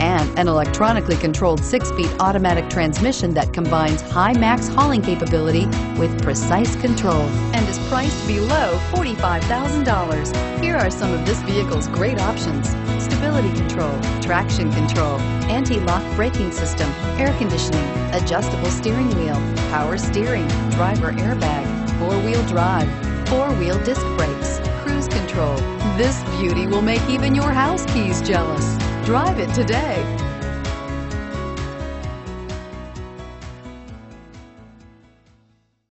and an electronically controlled six-speed automatic transmission that combines high max hauling capability with precise control and is priced below $45,000. Here are some of this vehicle's great options. Stability control, traction control, anti-lock braking system, air conditioning, adjustable steering wheel, power steering, driver airbag, four-wheel drive, four-wheel disc brakes, cruise control. This beauty will make even your house keys jealous. Drive it today.